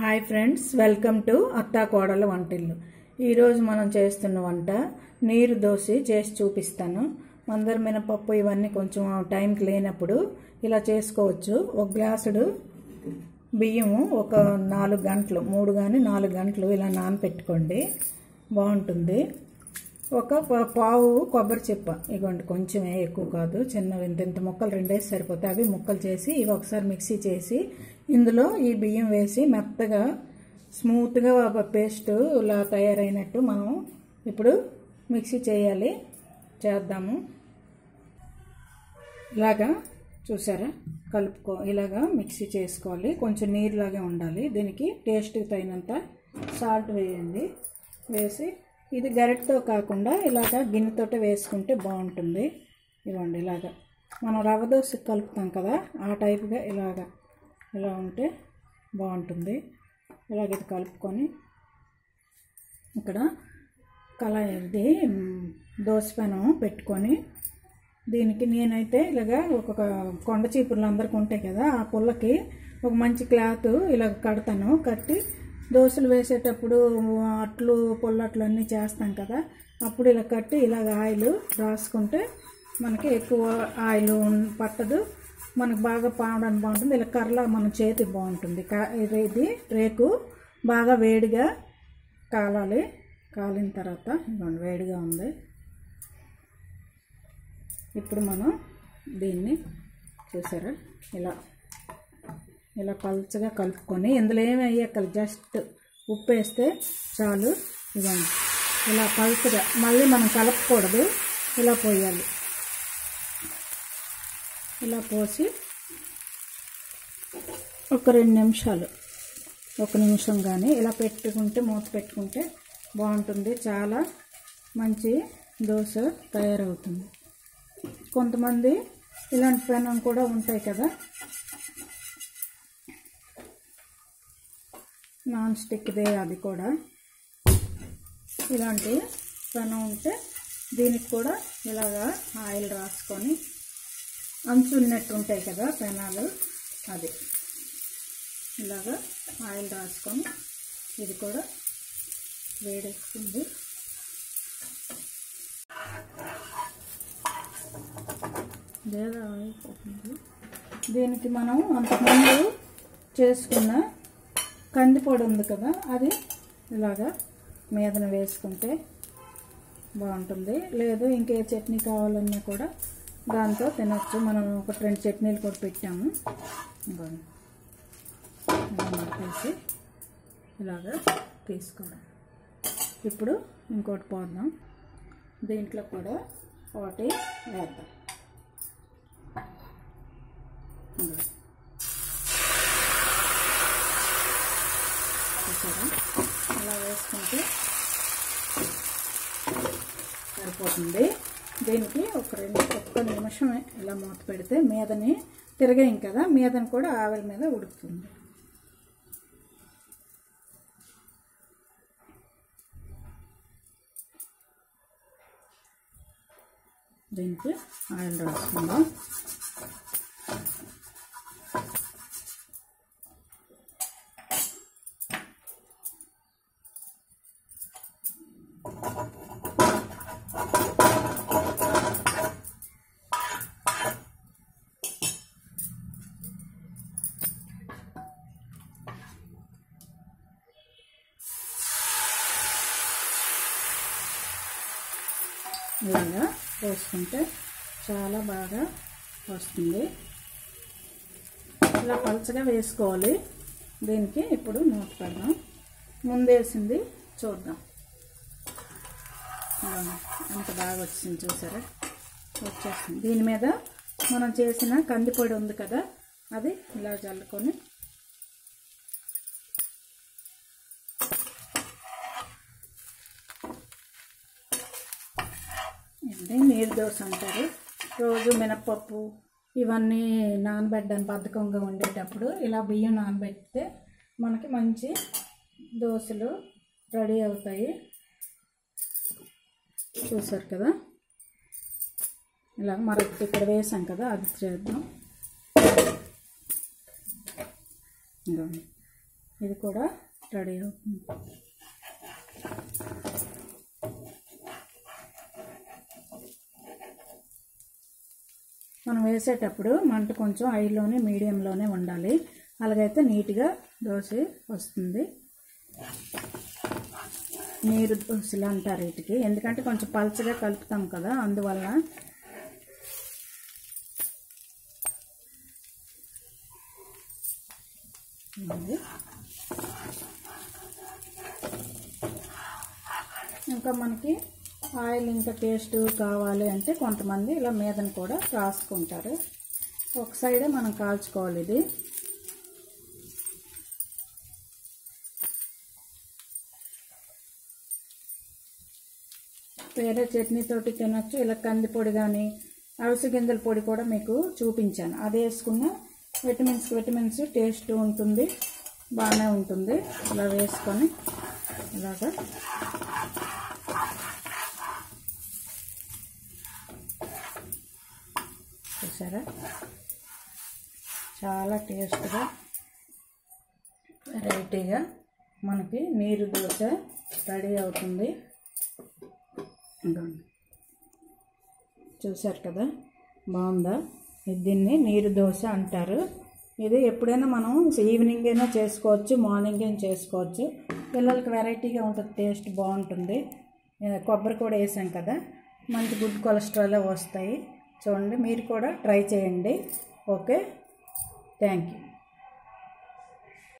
Hi friends welcome to అత్తా కోడల వంటిల్లు. ఈరోజు మనం చేస్తున్న వంట నీరు దోశ చేసి చూపిస్తాను. మందర మినపప్పు ఇవన్నీ కొంచెం టైంకి లేనప్పుడు ఇలా చేసుకోవచ్చు. ఒక గ్లాసుడు బియ్యము ఒక నాలుగు గంటలు మూడు కానీ నాలుగు గంటలు ఇలా నానపెట్టుకోండి. బాగుంటుంది. ఒక పావు కొబ్బరి చెప్ప. ఇగోండి కొంచెమే ఎక్కువ కాదు చిన్న ఇంత ఇంత ముక్కలు రెండేసి సరిపోతాయి. అవి ముక్కలు చేసి ఇవి ఒకసారి మిక్సీ చేసి ఇందులో ఈ బియ్యం వేసి మెత్తగా స్మూత్గా పేస్ట్ ఇలా తయారైనట్టు మనం ఇప్పుడు మిక్సీ చేయాలి. చేద్దాము. ఇలాగా చూసారా? కలుపుకో ఇలాగా మిక్సీ చేసుకోవాలి. కొంచెం నీరులాగే ఉండాలి. దీనికి టేస్ట్కి తగినంత సాల్ట్ వేయండి. వేసి ఇది గరిటతో కాకుండా ఇలాగా గిన్నెతోటే వేసుకుంటే బాగుంటుంది. ఇవ్వండి ఇలాగా. మనం రవ్వ దోశ కలుపుతాం కదా ఆ టైప్గా ఇలాగా. ఇలా ఉంటే బాగుంటుంది. ఇలాగ ఇది కలుపుకొని ఇక్కడ కళాయి ఇది దోశ పెనం పెట్టుకొని దీనికి నేనైతే ఇలాగా ఒక కొండ చీపుర్లు అందరికి ఉంటాయి కదా ఆ పుల్లకి ఒక మంచి క్లాత్ ఇలా కడతాను. కట్టి దోశలు వేసేటప్పుడు అట్లు పుల్లట్లు అన్నీ చేస్తాం కదా. అప్పుడు ఇలా కట్టి ఇలాగ ఆయిల్ రాసుకుంటే మనకి ఎక్కువ ఆయిల్ ఉన్- పట్టదు. మనకు బాగా పావడానికి బాగుంటుంది. ఇలా కర్ర మన చేతి బాగుంటుంది. ఇది రేకు బాగా వేడిగా కాలాలి. కాలిన తర్వాత ఇవ్వండి వేడిగా ఉంది. ఇప్పుడు మనం దీన్ని చూసారా? ఇలా ఇలా పలుచగా కలుపుకొని ఇందులో ఏమి వేయక్కలు జస్ట్ ఉప్పు వేస్తే చాలు. ఇవ్వండి ఇలా పలుచగా మళ్ళీ మనం కలపకూడదు. ఇలా పోయాలి. ఇలా పోసి ఒక రెండు నిమిషాలు ఒక నిమిషం కానీ ఇలా పెట్టుకుంటే మూత పెట్టుకుంటే బాగుంటుంది. చాలా మంచి దోశ తయారవుతుంది. కొంతమంది ఇలాంటి పెనం కూడా ఉంటాయి కదా నాన్ స్టిక్దే అది కూడా. ఇలాంటి పెనం ఉంటే దీనికి కూడా ఇలాగా ఆయిల్ రాసుకొని అంచు ఉన్నట్టు ఉంటాయి కదా పెనాలు అది ఇలాగా ఆయిల్ రాసుకొని ఇది కూడా వేడెక్కుతుంది లేదా దీనికి మనం అంతకుముందు చేసుకున్న కందిపొడి ఉంది కదా అది ఇలాగా మీదన వేసుకుంటే బాగుంటుంది. లేదు ఇంకే చట్నీ కావాలన్నా కూడా దాంతో తినొచ్చు. మనం ఒక రెండు చట్నీలు కూడా పెట్టాము. ఇదిగోండి. ఇలా ఇలాగా తీసుకోవడం ఇప్పుడు ఇంకోటి పోద్దాం. దీంట్లో కూడా ఒకటి వేద్దాం ఇదిగో. చూసారా అలా వేసుకుంటే సరిపోతుంది దీనికి ఒక రెండు ఒక్క నిమిషం ఇలా మూత పెడితే మీదని తిరగాం కదా మీదని కూడా ఆవిరి మీద ఉడుకుతుంది. దీనికి ఆయిల్ రాసుకుందాం. ఇలా పోసుకుంటే చాలా బాగా వస్తుంది. ఇలా పలచగా వేసుకోవాలి. దీనికి ఇప్పుడు మూత పెడదాం. ముందేసింది చూద్దాం. అంత బాగా వచ్చింది చూసారా? వచ్చేస్తుంది. దీని మీద మనం చేసిన కందిపొడి ఉంది కదా అది ఇలా చల్లుకొని ఇది నీరు దోశ అంటారు. రోజు మినప్పప్పు ఇవన్నీ నానబెట్టడానికి బద్ధకంగా ఉండేటప్పుడు ఇలా బియ్యం నానబెడితే మనకి మంచి దోశలు రెడీ అవుతాయి. చూసారు కదా? ఇలా మరొకటి ఇక్కడ వేసాం కదా అది చేద్దాం. ఇది కూడా రెడీ అవుతుంది. మనం వేసేటప్పుడు మంట కొంచెం హైలోనే మీడియంలోనే ఉండాలి. అలాగైతే నీట్గా దోశ వస్తుంది. నీరు దోశలు అంటారు వీటికి. ఎందుకంటే కొంచెం పలచగా కలుపుతాం కదా అందువల్ల ఇంకా మనకి ఆయిల్ ఇంకా టేస్ట్ కావాలి అంటే కొంతమంది ఇలా మీదను కూడా రాసుకుంటారు. ఒక సైడే మనం కాల్చుకోవాలి ఇది. వేరే చట్నీతోటి తినొచ్చు ఇలా కందిపొడి కానీ అవిసె గింజల పొడి కూడా మీకు చూపించాను. అది వేసుకున్న విటమిన్స్ విటమిన్స్ టేస్ట్ ఉంటుంది బాగానే ఉంటుంది. ఇలా వేసుకొని ఇలాగా చూసారా? చాలా టేస్ట్గా వెరైటీగా మనకి నీరు దోశ రెడీ అవుతుంది. చూసారు కదా? బాగుందా? దీన్ని నీరు దోశ అంటారు. ఇది ఎప్పుడైనా మనం ఈవినింగ్ అయినా చేసుకోవచ్చు మార్నింగ్ అయినా చేసుకోవచ్చు. పిల్లలకి వెరైటీగా ఉంటుంది టేస్ట్ బాగుంటుంది. కొబ్బరి కూడా వేసాం కదా? మంచి గుడ్ కొలెస్ట్రాల్ వస్తాయి. చూడండి మీరు కూడా ట్రై చేయండి. Okay thank you